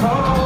好